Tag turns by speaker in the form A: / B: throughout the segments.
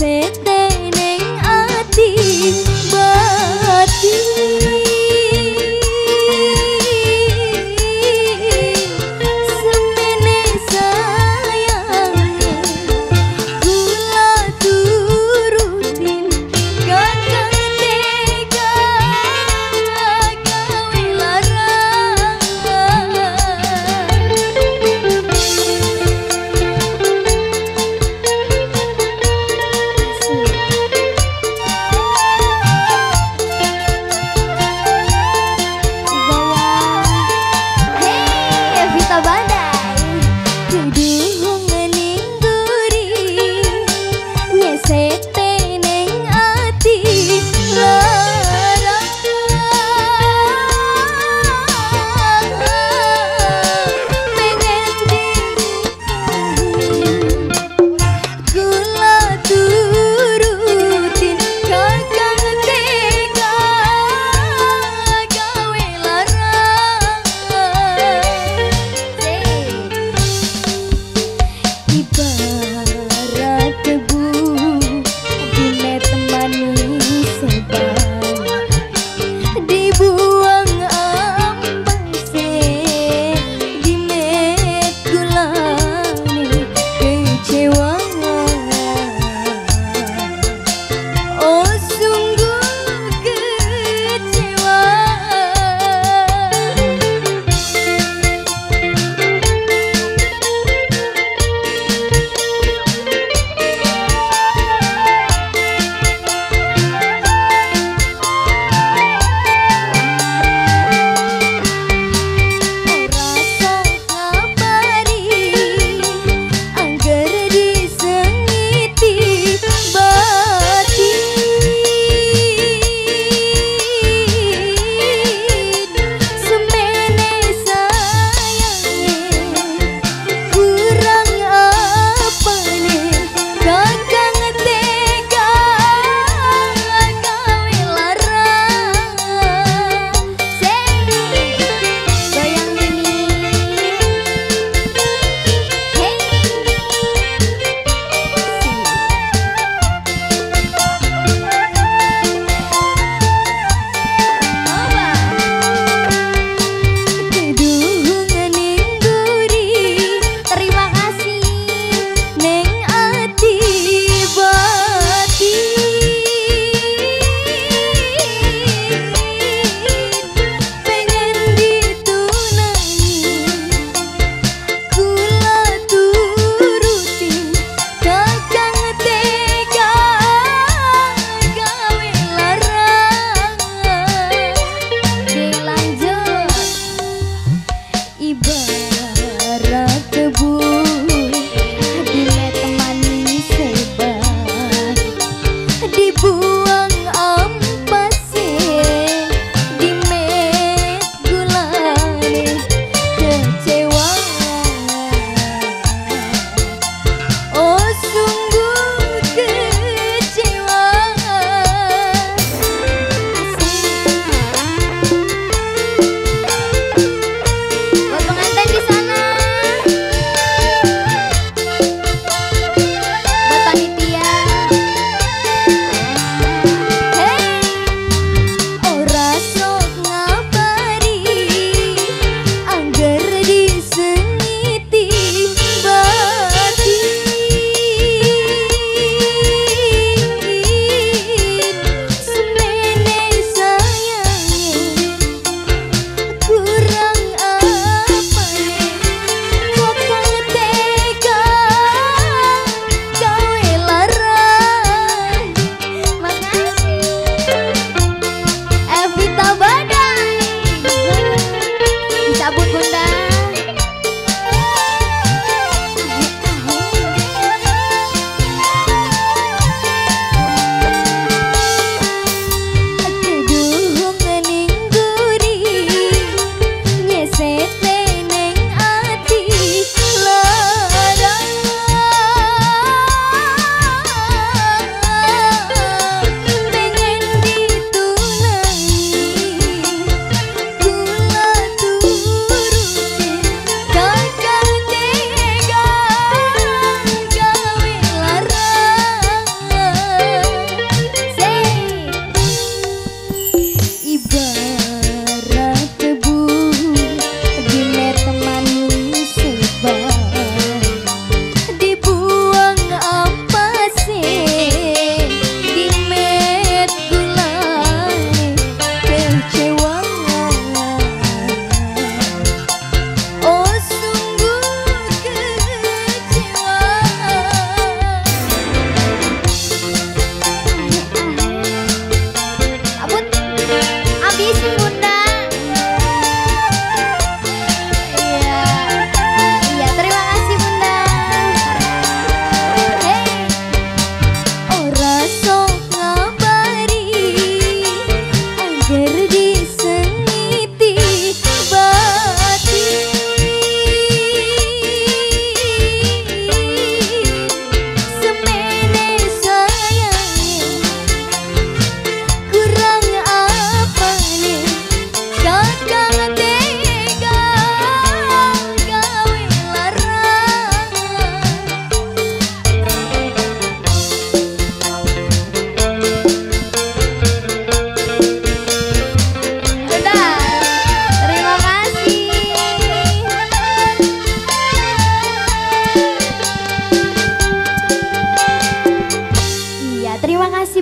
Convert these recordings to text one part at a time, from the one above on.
A: से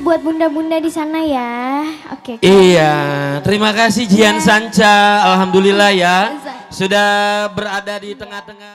A: buat bunda-bunda di sana ya. Oke.
B: Okay. Iya, terima kasih Jian ya. Sanca. Alhamdulillah ya. Sudah berada di tengah-tengah